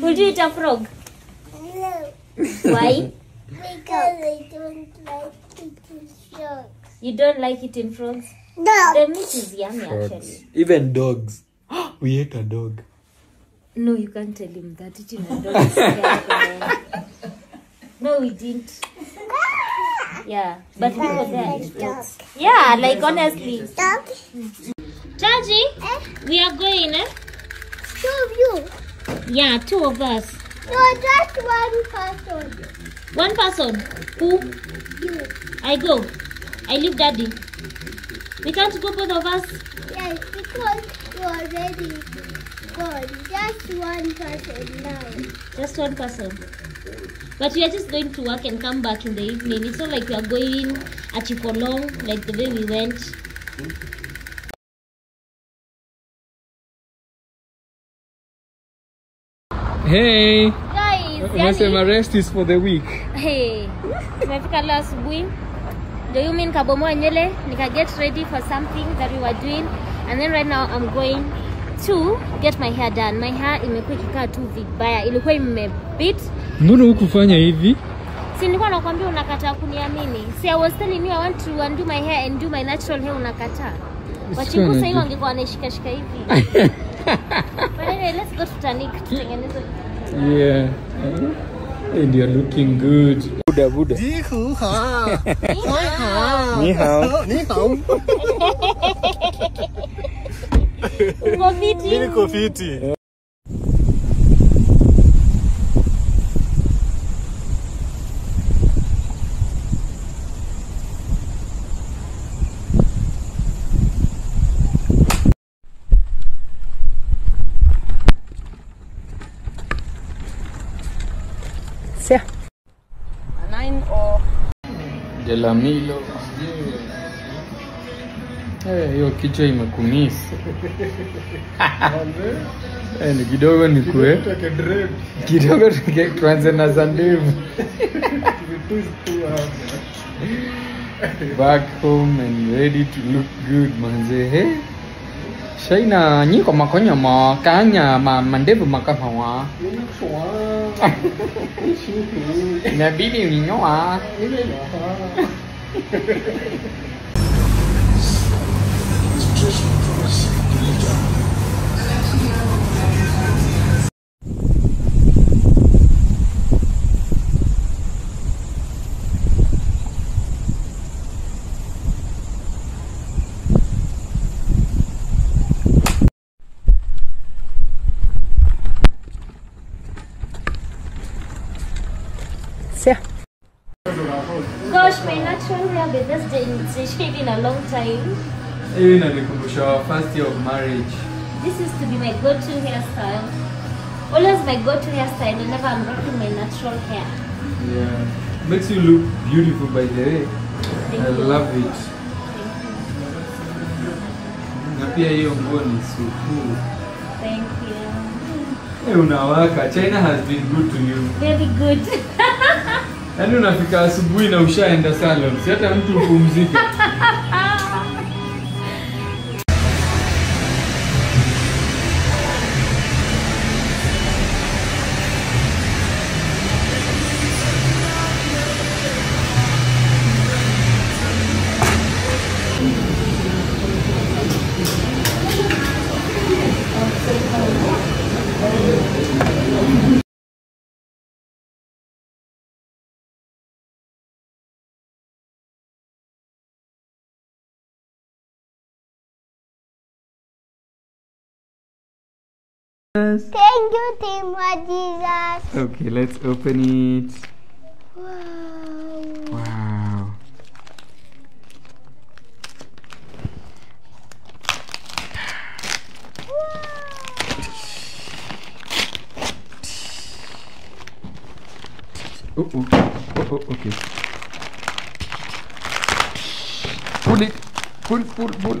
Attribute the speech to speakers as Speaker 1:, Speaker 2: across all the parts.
Speaker 1: Would you eat a frog?
Speaker 2: No,
Speaker 1: Why?
Speaker 2: because I don't like eating frogs.
Speaker 1: You don't like eating frogs?
Speaker 2: No.
Speaker 1: The meat is yummy actually.
Speaker 3: Even dogs. we ate a dog.
Speaker 1: No, you can't tell him that eating a dog is yummy. No, we didn't. Yeah, but people there eat. Yeah, like honestly.
Speaker 2: Dog?
Speaker 1: Taji, we are going, eh?
Speaker 2: Two of you.
Speaker 1: Yeah, two of us.
Speaker 2: No, just one person.
Speaker 1: One person. Who?
Speaker 2: You.
Speaker 1: I go. I leave daddy. We can't go both of us.
Speaker 2: Yes, because you are already gone. Just one person now.
Speaker 1: Just one person. But we are just going to work and come back in the evening. It's not like we are going at Chipolong like the way we went.
Speaker 3: Hey,
Speaker 1: Guys,
Speaker 3: unasema
Speaker 1: yani,
Speaker 3: rest is for the week.
Speaker 1: hey, tumefika leo asubuhi. Do you mean kabomoa nyele? Nika get ready for something that we were doing. And then right now I'm going to get my hair done. My hair imekuwa ikikaa tu vibaya, ilikuwa imebit.
Speaker 3: Mbona hukufanya hivi?
Speaker 1: si nilikuwa nakwambia unakataa kuniamini. Si i was telling you i want to undo my hair and do my natural hair unakataa wachungu hiyo
Speaker 3: angekuwa
Speaker 1: wangekuwa wanaishikashika hivi Let's go to Tanik
Speaker 3: Yeah. And you're looking good. Buddha
Speaker 4: Buddha. Ni hao.
Speaker 3: Ni hao.
Speaker 4: Ni hao.
Speaker 1: Uko fiti.
Speaker 3: Delamilo. Hey, hiyo kichwa imekumisi. hey, ni kidogo ni kue. Kidogo tuanze na za ndevu. Back home and ready to look good manze. Hey. Sấy nè, nhí còn mà có nhỏ mò cá
Speaker 5: nhà mà mình đếp mà cầm hồng à.
Speaker 6: Nè
Speaker 5: bí bí nhỏ à. à?
Speaker 3: ninyoa.
Speaker 1: gosh my natural hair but this day it's shaved in a long time
Speaker 3: Hiyo inanikumbusha our first year of marriage.
Speaker 1: this is to be my go-to hairstyle always my go-to hairstyle whenever i'm rocking my natural hair
Speaker 3: Yeah. Makes you look beautiful by the way.
Speaker 1: Thank
Speaker 3: I
Speaker 1: you.
Speaker 3: love it. Na pia hiyo nguo ni
Speaker 1: thank you
Speaker 3: Hey, unawaka. China has been good to you.
Speaker 1: very good
Speaker 3: Yaani unafika asubuhi na ushaenda salon. Si hata mtu upumzike.
Speaker 2: Thank you, Team Jesus.
Speaker 3: Okay, let's open it.
Speaker 2: Wow.
Speaker 3: Wow. Oh, oh, oh, oh, okay. Pull it. Pull, pull, pull.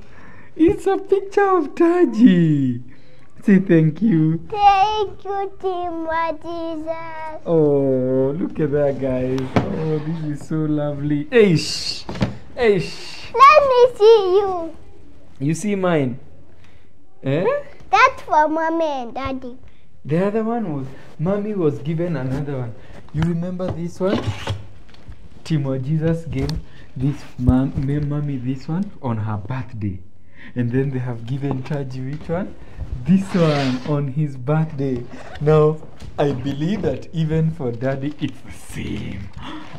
Speaker 3: It's a picture of Taji. Say thank you.
Speaker 2: Thank you, Team Jesus.
Speaker 3: Oh, look at that, guys. Oh, this is so lovely. Eish. Eish.
Speaker 2: Let me see you.
Speaker 3: You see mine? Eh?
Speaker 2: That's for mommy and daddy.
Speaker 3: The other one was, mommy was given another one. You remember this one? Timo Jesus gave this mom, me- mommy this one on her birthday. And then they have given Taji which one? This one on his birthday. Now, I believe that even for daddy it's the same.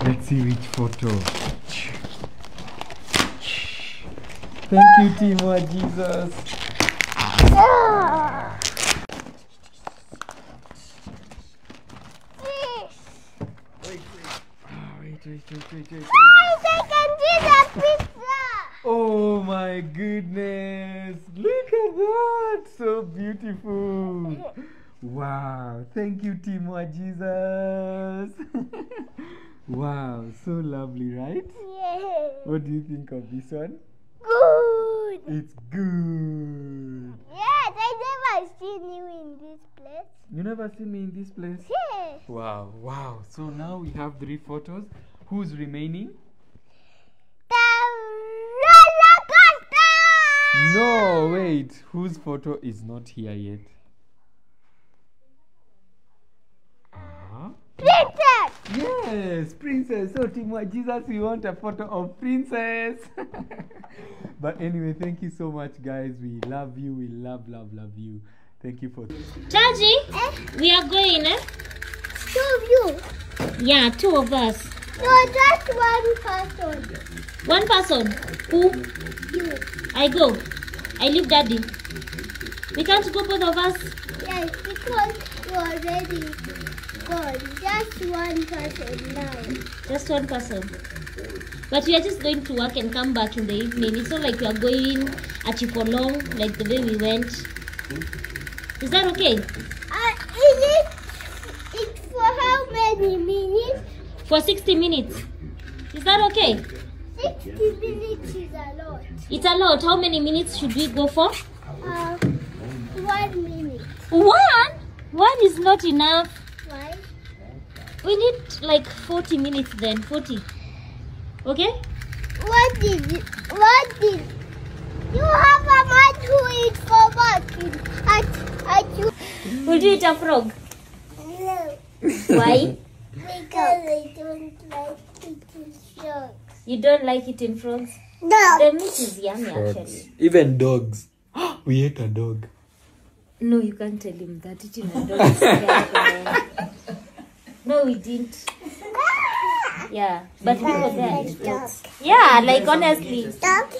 Speaker 3: Let's see which photo. Thank you, Timo Jesus.
Speaker 2: Ah.
Speaker 3: Wait, wait, wait, wait, wait.
Speaker 2: Guys, I can see the pizza.
Speaker 3: Oh my goodness! Look at that! So beautiful! Wow! Thank you, Timo Jesus! wow, so lovely, right?
Speaker 2: Yeah.
Speaker 3: What do you think of this one?
Speaker 2: Good.
Speaker 3: It's good!
Speaker 2: Yes, I never seen you in this place.
Speaker 3: You never seen me in this place?
Speaker 2: Yes.
Speaker 3: Wow, wow. So now we have three photos. Who's remaining? No, wait. Whose photo is not here yet? Uh-huh.
Speaker 2: Princess.
Speaker 3: Yes, princess. So, Timwa Jesus, we want a photo of princess. but anyway, thank you so much, guys. We love you. We love, love, love you. Thank you for.
Speaker 1: Taji,
Speaker 2: Eh?
Speaker 1: we are going, eh?
Speaker 2: Two of you.
Speaker 1: Yeah, two of us.
Speaker 2: No, just one person.
Speaker 1: One person. Who? I go. I leave daddy. We can't go both of us.
Speaker 2: Yes, because you already gone. Just one person now.
Speaker 1: Just one person. But we are just going to work and come back in the evening. It's not like we are going at you for long, like the way we went. Is that okay?
Speaker 2: Uh, is it, it's for how many minutes?
Speaker 1: For 60 minutes. Is that okay?
Speaker 2: 60 minutes is a lot.
Speaker 1: It's a lot. How many minutes should we go for?
Speaker 2: Uh, one minute.
Speaker 1: One? One is not enough.
Speaker 2: Why?
Speaker 1: We need like 40 minutes then. 40. Okay?
Speaker 2: What did you, what did you have a man who eats for much at, at you?
Speaker 1: Would you eat a frog?
Speaker 2: No,
Speaker 1: Why?
Speaker 2: because I don't like eating sharks.
Speaker 1: You don't like eating frogs?
Speaker 2: No.
Speaker 1: The meat is yummy actually.
Speaker 3: Even dogs. we ate a dog.
Speaker 1: No, you can't tell him that eating a dog is terrible. No, we didn't. Yeah, but we were there. Yeah, like honestly.
Speaker 2: Stop.